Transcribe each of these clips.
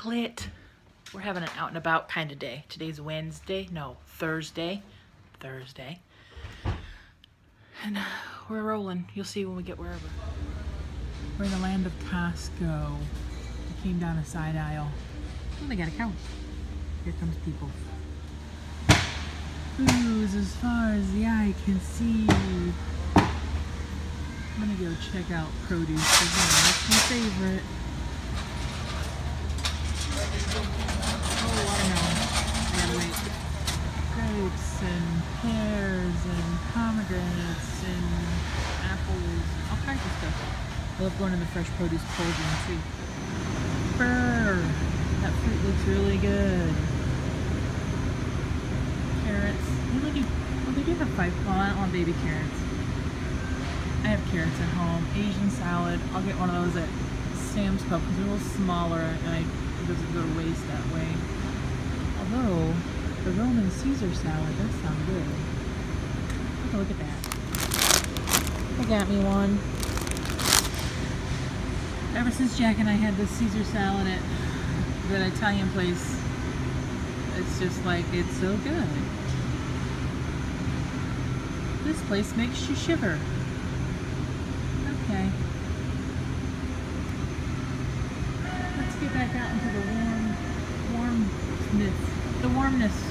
chocolate. We're having an out and about kind of day. Today's Wednesday, no, Thursday. Thursday. And we're rolling. You'll see when we get wherever. We're in the land of Costco. We came down a side aisle. Oh, they got a couch. Here comes people. Booze as far as the eye can see. I'm gonna go check out produce you that's my favorite. Oh, watermelon. I gotta wait. Grapes and pears and pomegranates and apples, all kinds of stuff. I love going in the fresh produce cold room too. Brr! That fruit looks really good. Carrots. Do, well, they do have five. Well, I want baby carrots. I have carrots at home. Asian salad. I'll get one of those at Sam's Club because they're a little smaller and I, it doesn't go to waste that way. Although, the Romaine Caesar salad does sound good. Look at that. I got me one. Ever since Jack and I had the Caesar salad at that Italian place, it's just like, it's so good. This place makes you shiver. Okay. Let's get back out into the warm, warmness. The warmness.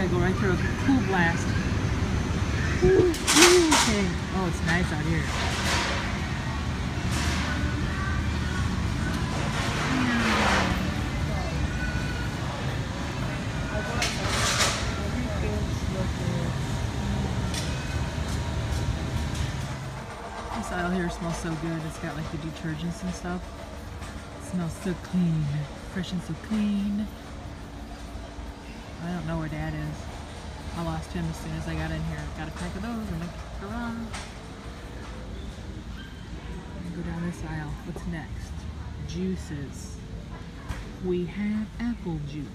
Gotta go right through a cool blast. Okay. Oh, it's nice out here. This aisle here smells so good. It's got like the detergents and stuff. It smells so clean. Fresh and so clean. I don't know where dad is. I lost him as soon as I got in here. Got a pack of those in the garage. Go down this aisle. What's next? Juices. We have apple juice.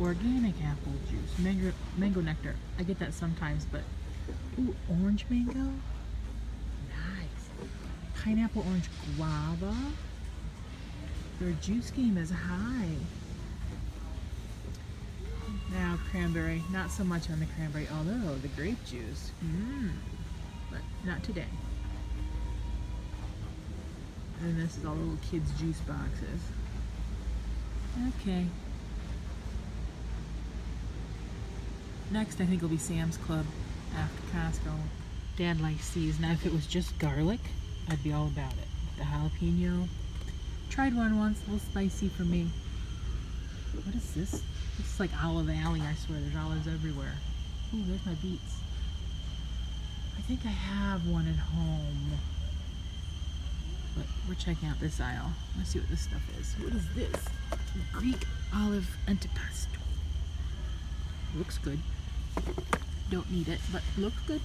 Organic apple juice. Mango, mango nectar. I get that sometimes, but... Ooh, orange mango? Nice. Pineapple orange guava. Their juice game is high. Now cranberry, not so much on the cranberry, although the grape juice, mmm, but not today. And this is all little kids' juice boxes. Okay. Next, I think it'll be Sam's Club after Costco. Dad likes these. Now, if it was just garlic, I'd be all about it. The jalapeno. Tried one once, a little spicy for me. What is this? It's like Olive Alley, I swear. There's olives everywhere. Ooh, there's my beets. I think I have one at home. But we're checking out this aisle. Let's see what this stuff is. What is this? Greek olive antipasto. Looks good. Don't need it, but looks good.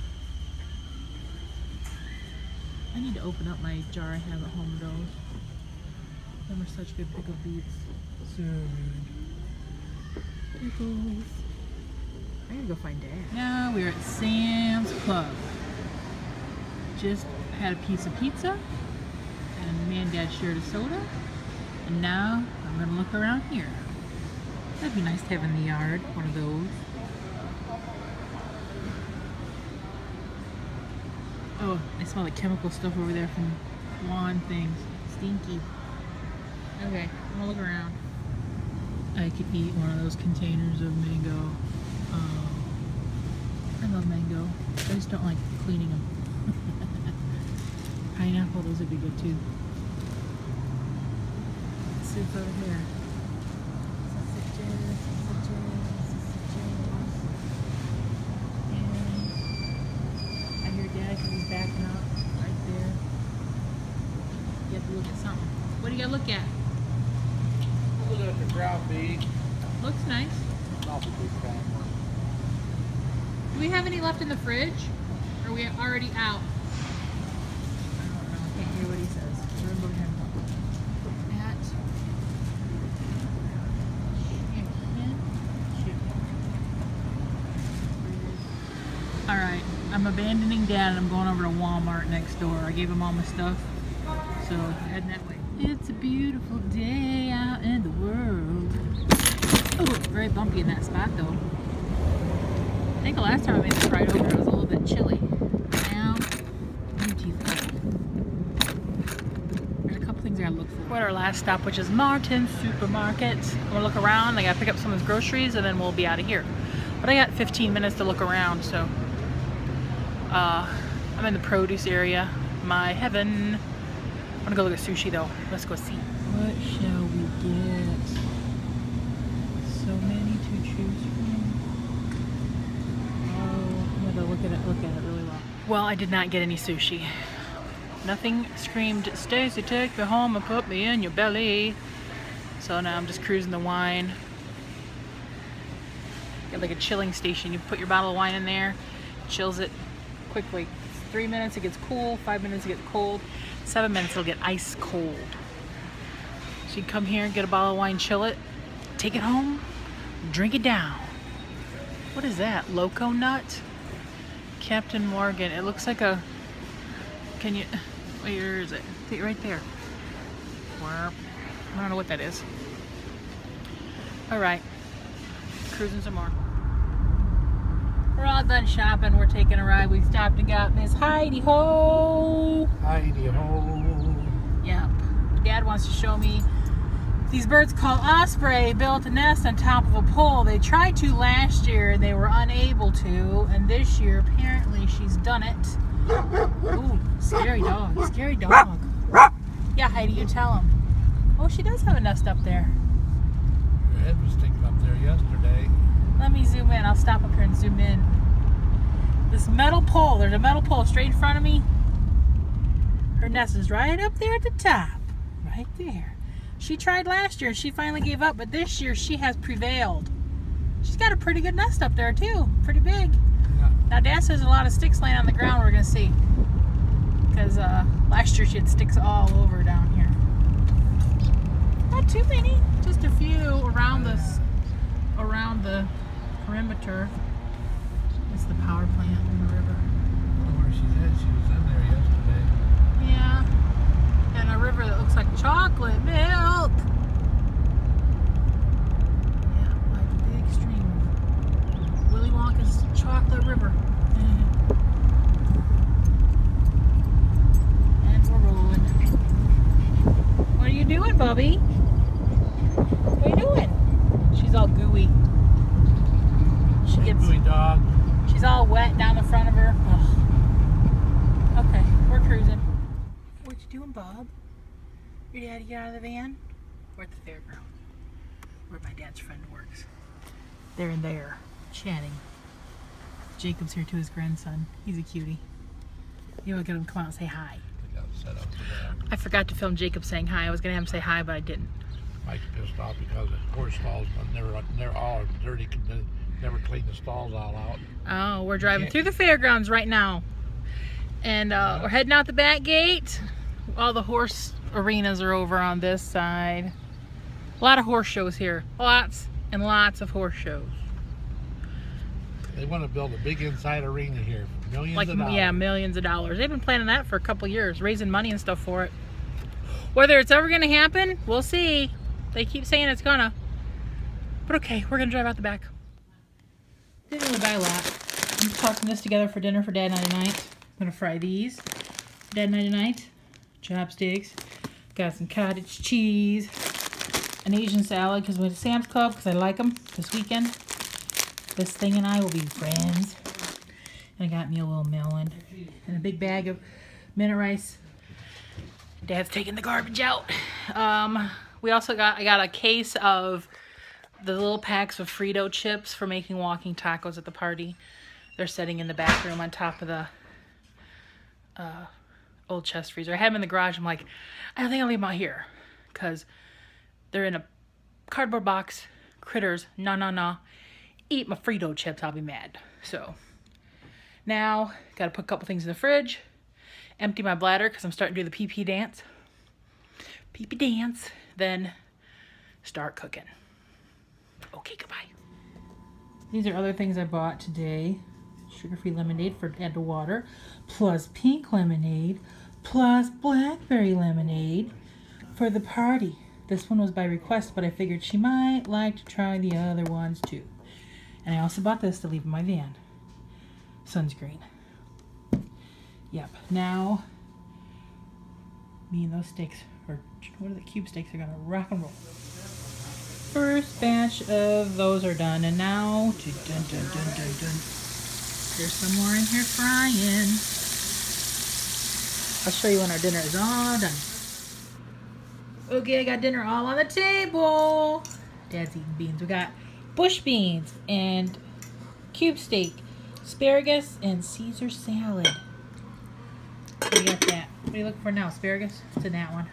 I need to open up my jar I have at home of those. Them are such good pickled beets. So good. Pickles. I gotta go find Dad. Now we're at Sam's Club. Just had a piece of pizza, and me and Dad shared a soda. And now I'm gonna look around here. That'd be nice to have in the yard, one of those. Oh, I smell the chemical stuff over there from lawn things. Stinky. Okay, I'm gonna look around. I could eat one of those containers of mango. Um, I love mango. I just don't like cleaning them. Pineapple, those would be good too. What's over here. Sausages, sausages. And I hear Dad he's backing up right there. You have to look at something. What do you gotta look at? Look at the ground beef. Looks nice. Not a big fan. Do we have any left in the fridge? Or are we already out? I don't know. I can't hear what he says. We're gonna go ahead and look. At Alright, I'm abandoning Dad and I'm going over to Walmart next door. I gave him all my stuff. So, heading that way. It's a beautiful day out in the world. Oh, very bumpy in that spot though. I think the last time I made this ride over it was a little bit chilly. Now, beautiful. There's a couple things I gotta look for. We're at our last stop, which is Martin's Supermarket. I'm gonna look around. I gotta pick up some of his groceries and then we'll be out of here. But I got 15 minutes to look around, so uh, I'm in the produce area. My heaven. I'm gonna go look at sushi though. Let's go see. What shall we get? So many to choose from. Oh, I'm gonna look at it, look at it really well. Well, I did not get any sushi. Nothing screamed, Stacy, take me home and put me in your belly. So now I'm just cruising the wine. Got like a chilling station. You put your bottle of wine in there, chills it quickly. Three minutes it gets cool, five minutes it gets cold, seven minutes it'll get ice cold. So you come here get a bottle of wine, chill it, take it home, drink it down. What is that? Loco nut? Captain Morgan. It looks like a. Can you. Where is it? Right there. I don't know what that is. Alright. Cruising some more. We're all done shopping. We're taking a ride. We stopped and got Miss Heidi Ho. Heidi ho. Yep. Dad wants to show me these birds called osprey built a nest on top of a pole. They tried to last year and they were unable to. And this year, apparently, she's done it. Ooh, scary dog. Scary dog. Yeah, Heidi, you tell him. Oh, she does have a nest up there. Head was sticking up there yesterday. Let me zoom in. I'll stop up here and zoom in. This metal pole, there's a metal pole straight in front of me. Her nest is right up there at the top. Right there. She tried last year and she finally gave up, but this year she has prevailed. She's got a pretty good nest up there too. Pretty big. Yeah. Now Dad says a lot of sticks laying on the ground we're gonna see. Because uh, last year she had sticks all over down here. Not too many, just a few around this around the perimeter. It's the power plant in the river. I don't know where she's at. She was in there yesterday. Yeah. And a river that looks like chocolate milk. Yeah, like big stream. Willy Wonka's chocolate river. And we're rolling. What are you doing, Bubby? What are you doing? She's all gooey. She Hey, gets gooey dog. She's all wet down the front of her. Ugh. Okay, we're cruising. What you doing, Bob? Your daddy get out of the van? We're at the fairground. Where my dad's friend works. They're in there, chatting. Jacob's here to his grandson. He's a cutie. You want to get him to come out and say hi. We got it set up for that. I forgot to film Jacob saying hi. I was going to have him say hi, but I didn't. Mike's pissed off because the horse stalls but never, never all dirty. Never clean the stalls all out. Oh, we're driving Yeah. through the fairgrounds right now. And uh, we're heading out the back gate. All the horse arenas are over on this side. A lot of horse shows here. Lots and lots of horse shows. They want to build a big inside arena here, millions Like, of dollars. yeah, millions of dollars. They've been planning that for a couple years, raising money and stuff for it. Whether it's ever going to happen, we'll see. They keep saying it's gonna. But okay, we're going to drive out the back. Didn't really buy a lot. I'm putting this together for dinner for Dad night tonight. I'm gonna fry these. Dad night tonight. Chopsticks. Got some cottage cheese. An Asian salad because we went to Sam's Club because I like them this weekend. This thing and I will be friends. And I got me a little melon and a big bag of minute rice. Dad's taking the garbage out. Um, we also got I got a case of the little packs of Frito chips for making walking tacos at the party. They're sitting in the bathroom on top of the uh, old chest freezer. I had them in the garage. I'm like, I think I'll leave them out here because they're in a cardboard box. Critters, no, no, no. Eat my Frito chips, I'll be mad. So now, got to put a couple things in the fridge. Empty my bladder because I'm starting to do the pee pee dance. Pee pee dance. Then start cooking. Okay, goodbye. These are other things I bought today. Sugar-free lemonade for add to water, plus pink lemonade, plus blackberry lemonade for the party. This one was by request, but I figured she might like to try the other ones too. And I also bought this to leave in my van. Sunscreen. Yep. Now, me and those sticks, or what are the cube sticks, are gonna rock and roll. First batch of those are done, and now, dun, dun, dun, there's some more in here frying. I'll show you when our dinner is all done. Okay, I got dinner all on the table. Dad's eating beans. We got bush beans and cube steak, asparagus, and Caesar salad. We got that. What are you looking for now? Asparagus? It's in that one.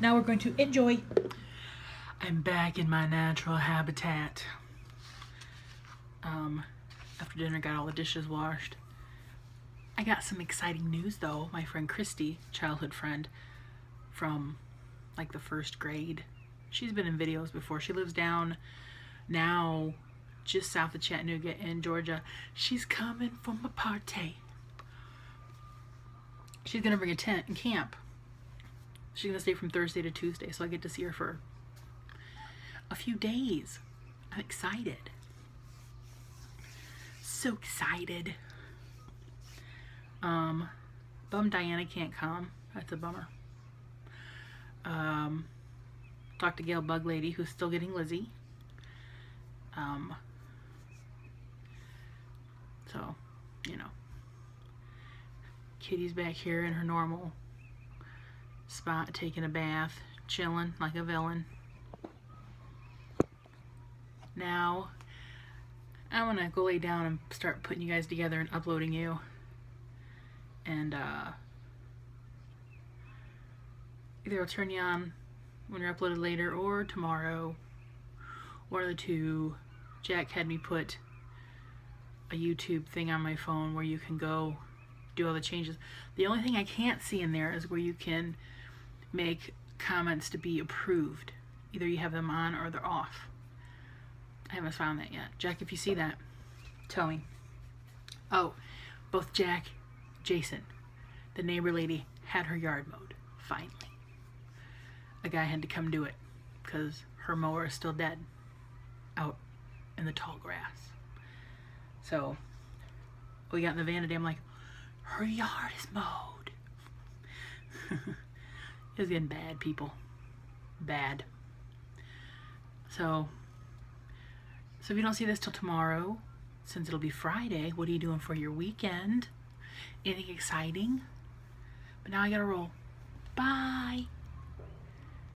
Now we're going to enjoy. I'm back in my natural habitat. Um, after dinner, got all the dishes washed. I got some exciting news though. My friend Christy, childhood friend from like the first grade, she's been in videos before. She lives down now just south of Chattanooga in Georgia. She's coming from a party. She's gonna bring a tent and camp. She's gonna stay from Thursday to Tuesday, so I get to see her for a few days. I'm excited. So excited. Um, bum Diana can't come. That's a bummer. Um, talked to Gail Bug Lady, who's still getting Lizzie. Um, so, you know. Kitty's back here in her normal spot, taking a bath, chilling like a villain. Now, I want to go lay down and start putting you guys together and uploading you. And, uh, either I'll turn you on when you're uploaded later or tomorrow. One of the two. Jack had me put a YouTube thing on my phone where you can go do all the changes. The only thing I can't see in there is where you can make comments to be approved. Either you have them on or they're off. I haven't found that yet. Jack, if you see that, tell me. Oh, both Jack, Jason, the neighbor lady had her yard mowed, finally. A guy had to come do it because her mower is still dead out in the tall grass. So we got in the van today. I'm like, her yard is mowed. it was getting bad, people. Bad. So, so if you don't see this till tomorrow, since it'll be Friday, what are you doing for your weekend? Anything exciting? But now I gotta roll. Bye.